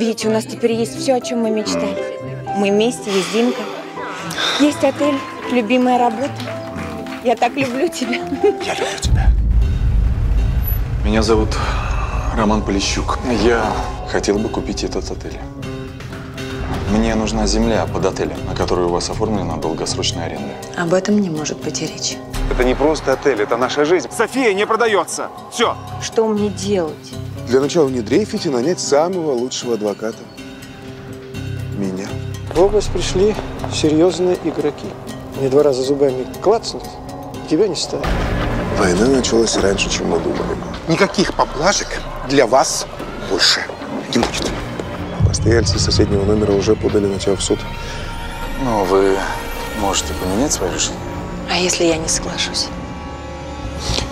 Знаете, у нас теперь есть все, о чем мы мечтали. Мы вместе, есть Димка. Есть отель, любимая работа. Я так люблю тебя. Я люблю тебя. Меня зовут Роман Полищук. Я хотел бы купить этот отель. Мне нужна земля под отелем, на которую у вас оформлена долгосрочная аренда. Об этом не может быть и речи. Это не просто отель, это наша жизнь. София не продается. Все. Что мне делать? Для начала не дрейфить и нанять самого лучшего адвоката. Меня. В область пришли серьезные игроки. Мне два раза зубами клацнут, тебя не стало. Война началась раньше, чем мы думали. Никаких поблажек для вас больше не будет. Постояльцы соседнего номера уже подали на тебя в суд. Но вы можете поменять свое решение. А если я не соглашусь?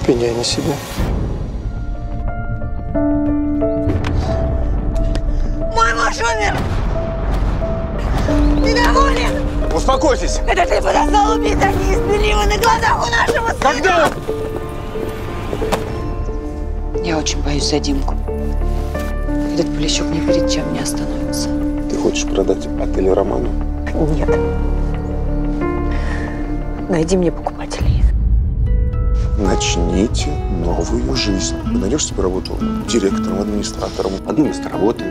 Пеняй на себя. Муж умер! Недоволен! Успокойтесь. Это ты подослал убить они избили его на глазах у нашего сына! Когда? Я очень боюсь за Димку. Этот Полищук ни перед чем не остановится. Ты хочешь продать отель Роману? Нет. Найди мне покупателей. Начните новую жизнь. Найдешь себе работу директором, администратором. Работы,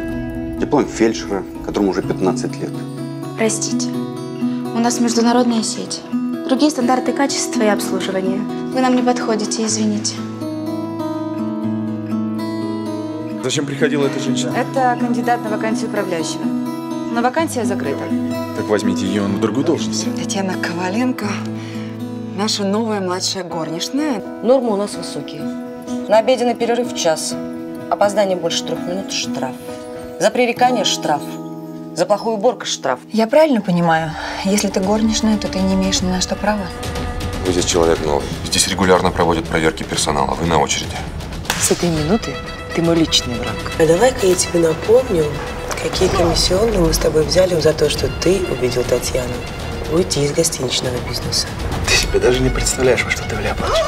диплом фельдшера, которому уже 15 лет. Простите, у нас международная сеть. Другие стандарты качества и обслуживания. Вы нам не подходите, извините. Зачем приходила эта женщина? Это кандидат на вакансию управляющего. Но вакансия закрыта. Так возьмите ее на другую должность. Татьяна Коваленко, наша новая младшая горничная. Нормы у нас высокие. На обеденный перерыв час. Опоздание больше трех минут – штраф. За пререкание – штраф. За плохую уборку – штраф. Я правильно понимаю, если ты горничная, то ты не имеешь ни на что права? Вы здесь человек новый. Здесь регулярно проводят проверки персонала. Вы на очереди. С этой минуты ты мой личный враг. А давай-ка я тебе напомню, какие комиссионные мы с тобой взяли за то, что ты убедил Татьяну уйти из гостиничного бизнеса. Ты себе даже не представляешь, во что ты вляпалась.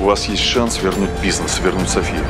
У вас есть шанс вернуть бизнес, вернуть Софию.